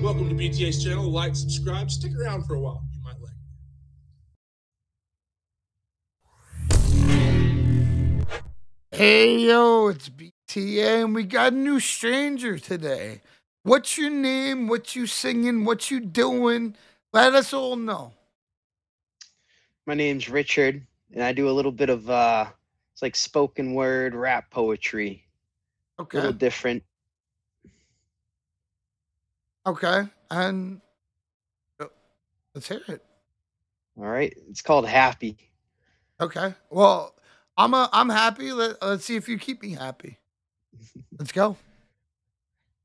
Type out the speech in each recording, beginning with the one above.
Welcome to BTA's channel. Like, subscribe, stick around for a while. You might like it. Hey yo, it's BTA and we got a new stranger today. What's your name? What you singing? What you doing? Let us all know. My name's Richard, and I do a little bit of uh, it's like spoken word rap poetry. Okay. A little different. Okay. And uh, let's hear it. All right, it's called Happy. Okay. Well, I'm a, I'm happy. Let, let's see if you keep me happy. Let's go.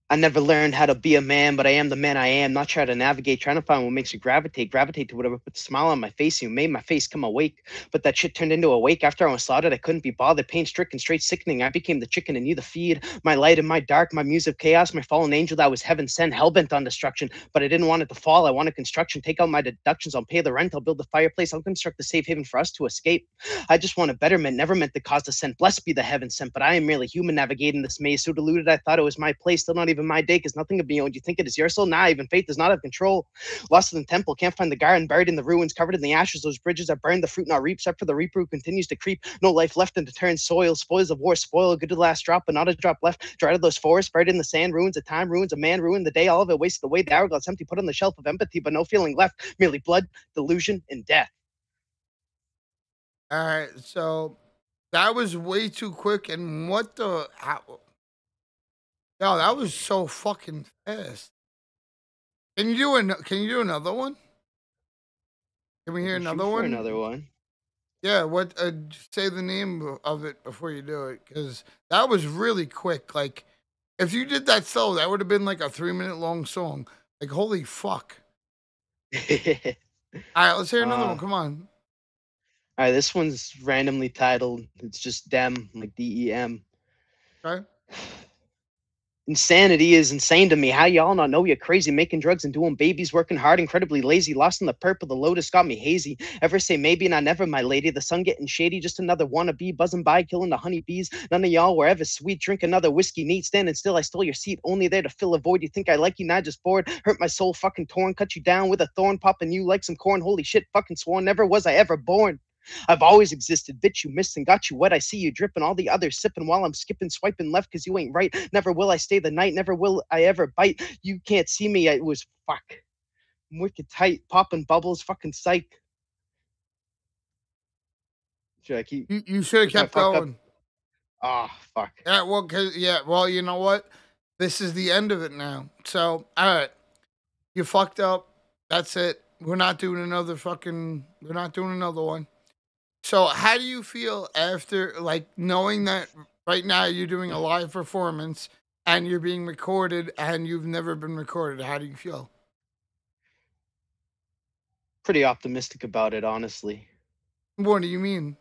I never learned how to be a man, but I am the man I am. Not try to navigate, trying to find what makes you gravitate, gravitate to whatever put a smile on my face. You made my face come awake, but that shit turned into a wake. After I was slaughtered, I couldn't be bothered. Pain stricken, straight sickening. I became the chicken and you the feed. My light and my dark, my muse of chaos, my fallen angel that was heaven sent, hell bent on destruction. But I didn't want it to fall. I wanted construction. Take out my deductions. I'll pay the rent. I'll build the fireplace. I'll construct the safe haven for us to escape. I just want a betterment, never meant the cause to send. Blessed be the heaven sent, but I am merely human navigating this maze. So deluded, I thought it was my place. Still not even my day, because nothing of owned. You think it is your soul? Nah, even faith does not have control. Lost in the temple, can't find the garden, buried in the ruins, covered in the ashes. Those bridges that burned, the fruit not reap, except for the reaper who continues to creep. No life left in to turn soil. Spoils of war, spoil, good to the last drop, but not a drop left. Dried of those forests, buried in the sand, ruins of time, ruins of man, ruined the day, all of it wasted away. The hourglass empty, put on the shelf of empathy, but no feeling left. Merely blood, delusion, and death. All right. So that was way too quick. And what the? How, yo, that was so fucking fast. Can you do an, Can you do another one? Can we hear another one? Another one. Yeah. What? Uh, say the name of it before you do it, because that was really quick. Like, if you did that slow, that would have been like a three minute long song. Like, holy fuck! All right, let's hear another Uh, one. Come on. All right, this one's randomly titled. It's just Dem, like D E M. Okay. Insanity is insane to me. How y'all not know you're crazy, making drugs and doing babies, working hard, incredibly lazy, lost in the purple. The lotus got me hazy. Ever say maybe, not never, my lady. The sun getting shady, just another wannabe, buzzing by, killing the honeybees. None of y'all were ever sweet. Drink another whiskey neat, standing still. I stole your seat, only there to fill a void. You think I like you, not just bored. Hurt my soul, fucking torn, cut you down with a thorn, popping you like some corn. Holy shit, fucking sworn, never was I ever born. I've always existed, bitch. You missed and got you wet. I see you dripping, all the others sipping while I'm skipping, swiping left because you ain't right. Never will I stay the night, never will I ever bite. You can't see me. It was fuck. I'm wicked tight, popping bubbles, fucking psych. Should I keep? You, you should have kept going. Ah, fuck. Yeah, well, cause yeah, well, you know what? This is the end of it now. So, all right, you fucked up. That's it. We're not doing another fucking. We're not doing another one. So, how do you feel after, like, knowing that right now you're doing a live performance and you're being recorded and you've never been recorded? How do you feel? Pretty optimistic about it, honestly. What do you mean?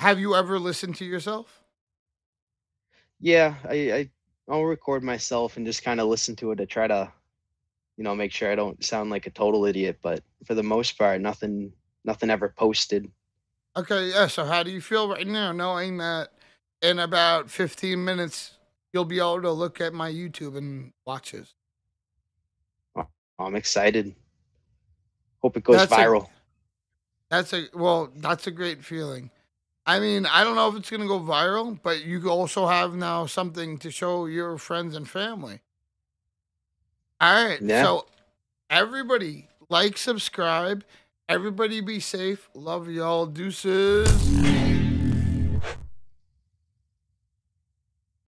Have you ever listened to yourself? Yeah, I, I I'll record myself and just kind of listen to it to try to, you know, make sure I don't sound like a total idiot. But for the most part, nothing nothing ever posted. Okay, yeah. So, how do you feel right now, knowing that in about 15 minutes you'll be able to look at my YouTube and watch this? I'm excited. Hope it goes That's a- viral. That's a well, that's a great feeling. I mean, I don't know if it's gonna go viral, but you also have now something to show your friends and family. All right, Yeah. so everybody like, subscribe. Everybody be safe. Love y'all. Deuces.